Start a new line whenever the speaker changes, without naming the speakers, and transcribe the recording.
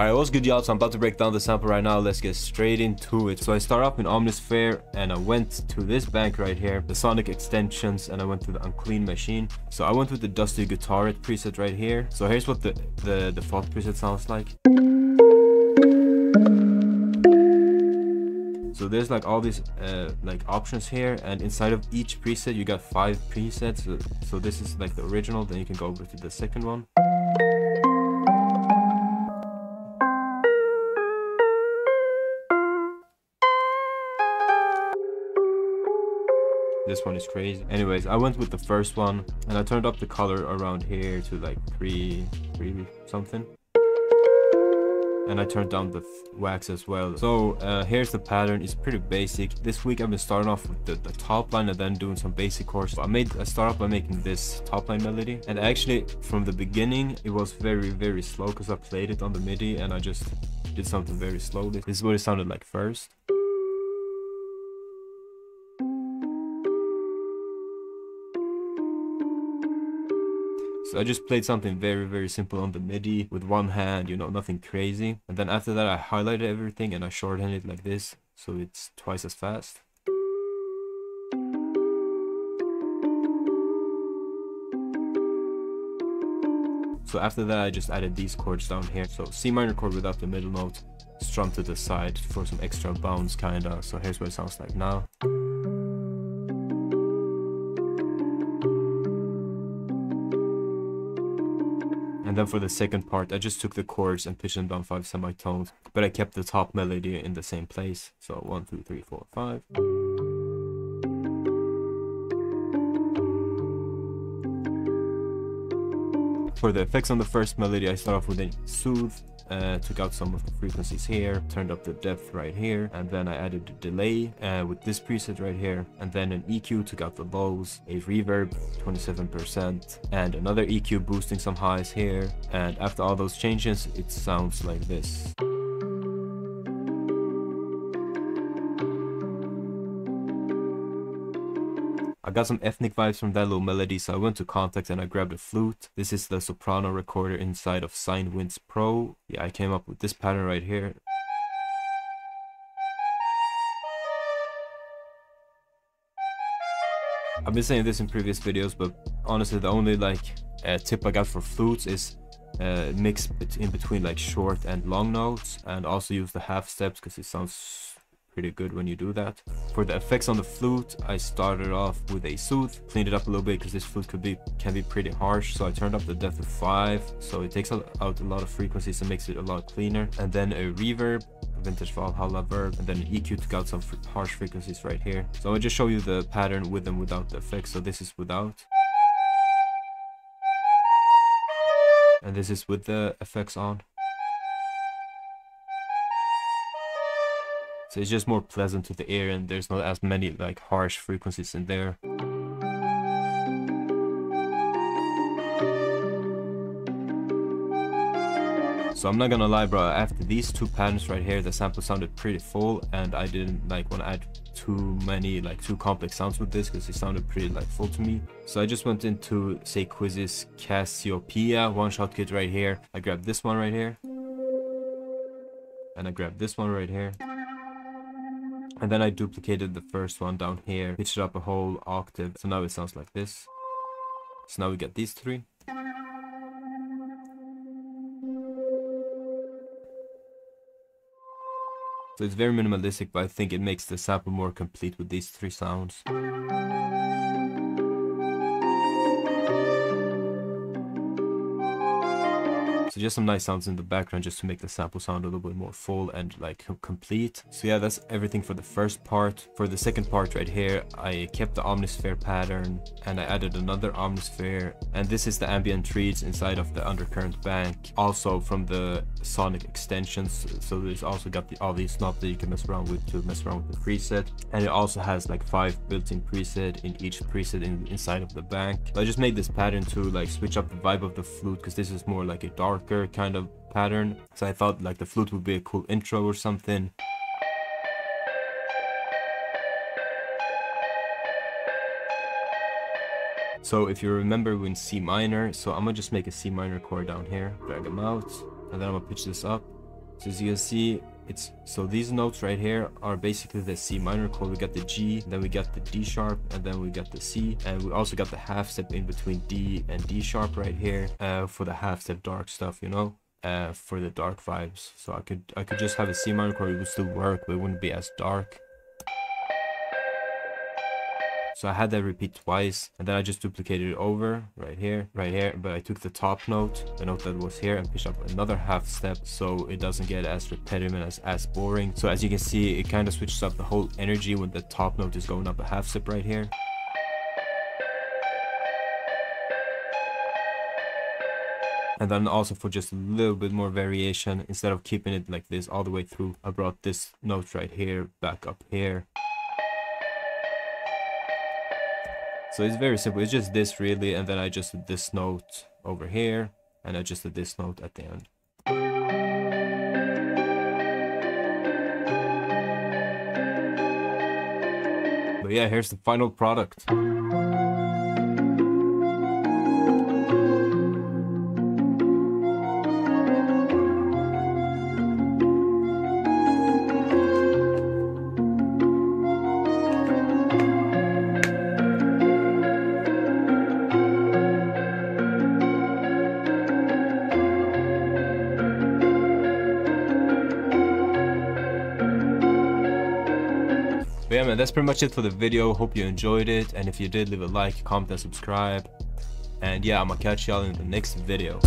Alright, what's good y'all? So I'm about to break down the sample right now. Let's get straight into it. So I start off in Omnisphere and I went to this bank right here, the Sonic extensions, and I went to the Unclean Machine. So I went with the Dusty Guitar preset right here. So here's what the, the default preset sounds like. So there's like all these uh, like options here and inside of each preset you got five presets. So, so this is like the original, then you can go over to the second one. This one is crazy anyways i went with the first one and i turned up the color around here to like three three something and I turned down the wax as well. So uh, here's the pattern. It's pretty basic. This week I've been starting off with the, the top line and then doing some basic chords. I made I start off by making this top line melody and actually from the beginning it was very very slow because I played it on the MIDI and I just did something very slowly. This is what it sounded like first. So I just played something very, very simple on the MIDI with one hand, you know, nothing crazy. And then after that, I highlighted everything and I shortened it like this. So it's twice as fast. So after that, I just added these chords down here. So C minor chord without the middle note, strum to the side for some extra bounce kinda. So here's what it sounds like now. And then for the second part, I just took the chords and pitched them down five semitones, but I kept the top melody in the same place. So one, two, three, four, five. For the effects on the first melody, I start off with a soothe, uh, took out some of the frequencies here, turned up the depth right here, and then I added a delay uh, with this preset right here, and then an EQ took out the lows, a reverb 27%, and another EQ boosting some highs here, and after all those changes, it sounds like this. I got some ethnic vibes from that little melody, so I went to Kontakt and I grabbed a flute. This is the soprano recorder inside of SignWinds Pro. Yeah, I came up with this pattern right here. I've been saying this in previous videos, but honestly, the only like uh, tip I got for flutes is uh, mix in between like short and long notes, and also use the half steps because it sounds pretty good when you do that. For the effects on the flute, I started off with a soothe, cleaned it up a little bit because this flute could be can be pretty harsh. So I turned up the depth to 5, so it takes out a lot of frequencies and makes it a lot cleaner. And then a reverb, vintage Valhalla verb, and then an EQ took out some harsh frequencies right here. So I'll just show you the pattern with and without the effects. So this is without. And this is with the effects on. So it's just more pleasant to the ear and there's not as many like harsh frequencies in there. So I'm not gonna lie bro, after these two patterns right here, the sample sounded pretty full and I didn't like want to add too many like too complex sounds with this because it sounded pretty like full to me. So I just went into say Quizzes Cassiopeia one shot kit right here. I grabbed this one right here. And I grabbed this one right here. And then I duplicated the first one down here, pitched it up a whole octave. So now it sounds like this. So now we get these three. So it's very minimalistic, but I think it makes the sample more complete with these three sounds. Just some nice sounds in the background just to make the sample sound a little bit more full and like complete. So yeah, that's everything for the first part. For the second part right here, I kept the Omnisphere pattern and I added another Omnisphere. And this is the ambient trees inside of the undercurrent bank. Also from the Sonic extensions. So there's also got the, all these knobs that you can mess around with to mess around with the preset. And it also has like five built-in preset in each preset in, inside of the bank. I just made this pattern to like switch up the vibe of the flute because this is more like a dark kind of pattern. So I thought like the flute would be a cool intro or something. So if you remember we're in C minor, so I'm gonna just make a C minor chord down here, drag them out, and then I'm gonna pitch this up. So as you can see, it's so these notes right here are basically the C minor chord. We got the G, then we got the D sharp, and then we got the C, and we also got the half step in between D and D sharp right here uh, for the half step dark stuff, you know, uh, for the dark vibes. So I could I could just have a C minor chord, it would still work, but it wouldn't be as dark. So I had that repeat twice and then I just duplicated it over right here, right here. But I took the top note, the note that was here and pitched up another half step so it doesn't get as repetitive and as, as boring. So as you can see, it kind of switches up the whole energy when the top note is going up a half step right here. and then also for just a little bit more variation instead of keeping it like this all the way through i brought this note right here back up here So it's very simple. It's just this really, and then I just did this note over here, and I just did this note at the end. But yeah, here's the final product. But yeah man, that's pretty much it for the video. Hope you enjoyed it. And if you did, leave a like, comment, and subscribe. And yeah, I'm gonna catch y'all in the next video.